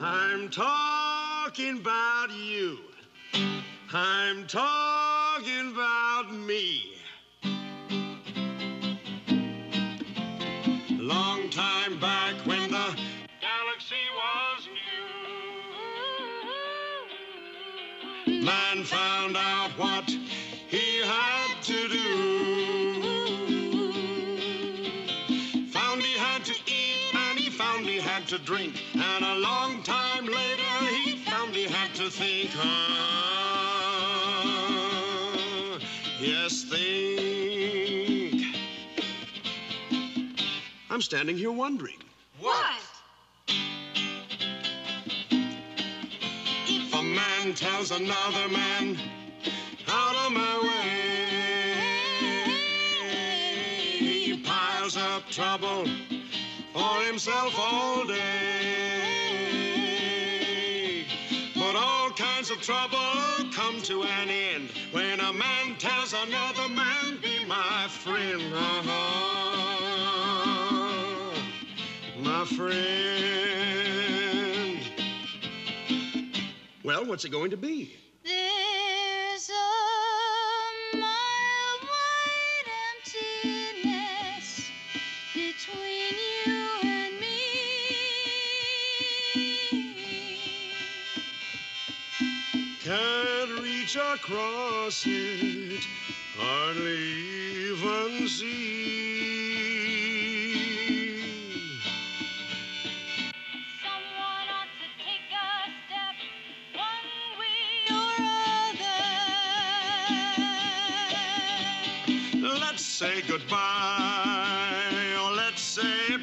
I'm talking about you. I'm talking about me. Long time back when the galaxy was new, man found out what to drink. And a long time later he found he had to think. Ah, yes, think. I'm standing here wondering. What? If a man tells another man, out of my way, he piles up trouble for himself all day. But all kinds of trouble come to an end when a man tells another man, be my friend. Uh-huh. My friend. Well, what's it going to be? Can't reach across it, hardly even see. Someone ought to take a step one way or other. Let's say goodbye, or let's say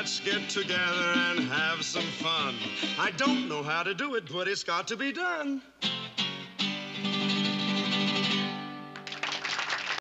Let's get together and have some fun. I don't know how to do it, but it's got to be done.